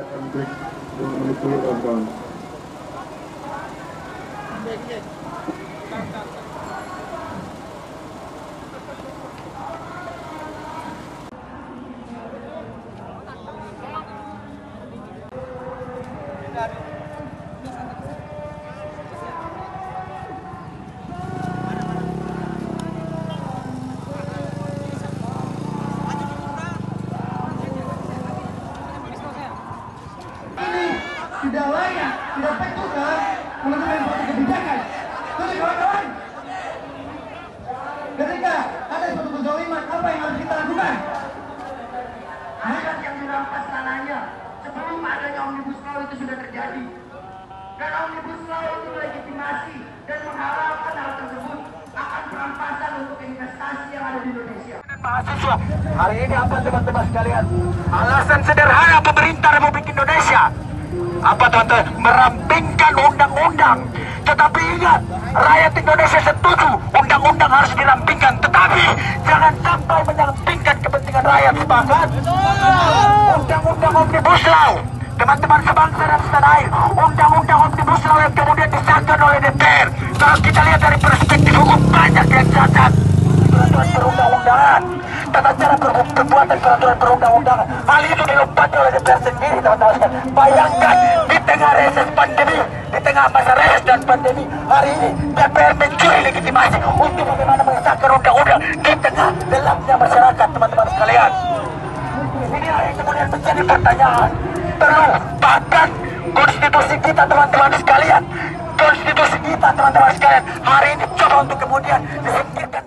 akan break untuk menit tidak layak, tidak patuh menentukan suatu kebijakan. Jadi kawan-kawan, ketika ada suatu kezaliman, apa yang harus kita lakukan? Rakyat yang dirampas tanahnya sebelum adanya omnibus law itu sudah terjadi. Dan omnibus law itu legitimasi dan menghalalkan hal tersebut akan perampasan untuk investasi yang ada di Indonesia. mahasiswa hari ini apa teman-teman sekalian alasan sederhana pemerintah Republik Indonesia apa teman-teman merampingkan undang-undang. Tetapi ingat rakyat Indonesia setuju undang-undang harus dirampingkan. Tetapi jangan sampai menyampingkan kepentingan rakyat sepakat undang-undang omnibus law. Teman-teman sebangsa dan setanah air undang-undang omnibus law yang kemudian disahkan oleh DPR kalau kita lihat dari perspektif hukum banyak yang cacat. Peraturan perundang-undangan tata cara per- perbuatan peraturan perundang-undangan. Hal itu dilompati oleh DPR sendiri teman-teman. Bayangkan di tengah reses pandemi di tengah masa reses dan pandemi hari ini DPR mencuri legitimasi untuk bagaimana mengesahkan undang-undang di tengah gelapnya masyarakat teman-teman sekalian. Ini yang kemudian menjadi pertanyaan. Perlu bahkan konstitusi kita teman-teman sekalian. Konstitusi kita teman-teman sekalian hari ini coba untuk kemudian disingkirkan